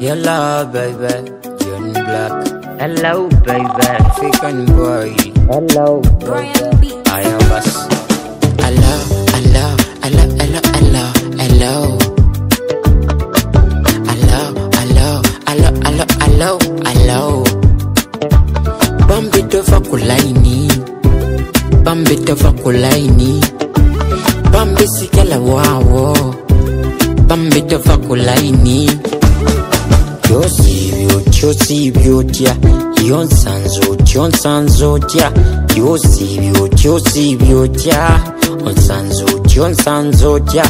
Yalla, baby, John Blaq, Hello, baby. African boy, Hello, Brian B. I am us. Hello, hello, hello, hello, hello, hello. Hello, hello, hello, hello, hello, hello. Bambi tova kulaini, Bambi tova kulaini, Bambi sikela wawo, Bambi tava kulaini. Kyosibyo kyosibyo otya yo nsanze otya onsanze otya kyosibyo kyosibyo otya onsanze otya onsanze otya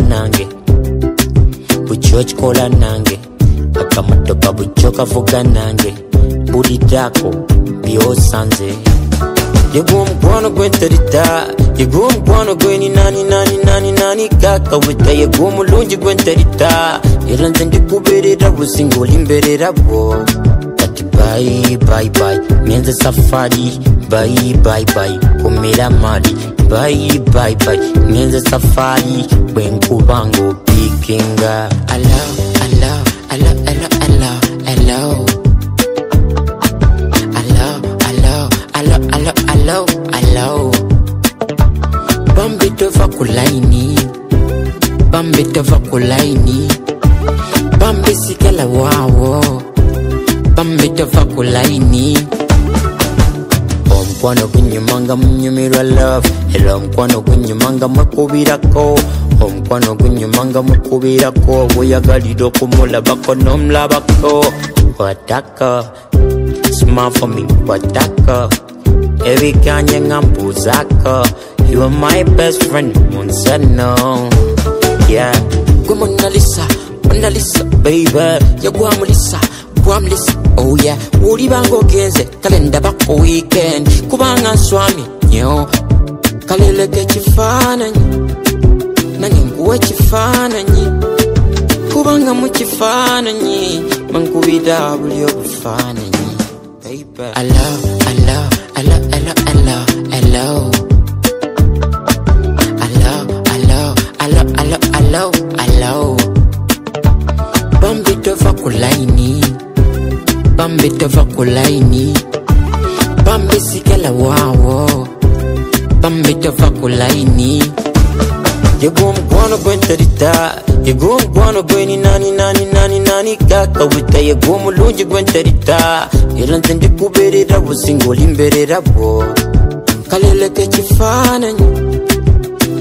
nange. Bukyo kikola nange. Akamotoka buchokavuga nange. Buliddaako byosanze yeguwo mukwano gwenterita yeguwo mukwano gweni nani nani nani nani kakaweta yeguwo mulungi gwenterita era nze ndikuberera buzinga oli mberera bwo kati bye, bayi bayi nenze safari bye bye bye, komera mali bye bye bye, nenze safari bwenkubanga opikinga I love, I love, I love, I love, I love. Bambi tova kulaini, Bambi sikela wawo, Bambi tova kulaini. Omukwano gunyumanga munyumirwa love. Era omukwano gunyumanga mwekubirako omukwano gunyumanga mukubirako bweyagalira okumulabako n'omulabako wataka smile for me. Wataka ebiganye nga mbuzako you are my best friend munsano yeah we're Mona Lisa, Mona Lisa, baby. You're Guamulisa, Guamulisa, oh yeah. Woody Bango Genze, Kalenda Bako weekend. Kubanga Swami, yo. Kalele Gechifananyi, Nanyinguwe Chifananyi. Kubanga Muchifananyi, Mankubida Bulio Fananyi. Baby. I love, I love. kulaini bambe tova kulaini bambe sikala wawo bambe tova kulaini yegom gwano gwen tarita yegom gwano gweni nani nani nani nani kaka wita yegom lunji gwen tarita ilanze rabo kuberera busingoli mberera bwo kaleleke kifaananyi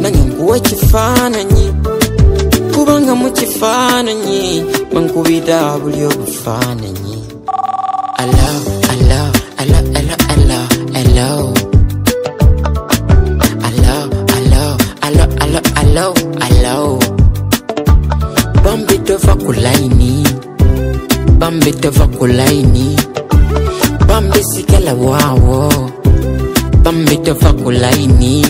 nanyanguwa kifaananyi kubanga mu kifaananyi bankubira buli obufaananyi alo alo alo alo alo alo Hello, hello, hello, hello, hello, hello. Bambi tova kulaini, Bambi tova kulaini, Bambi sikela wawo, Bambi tova kulaini.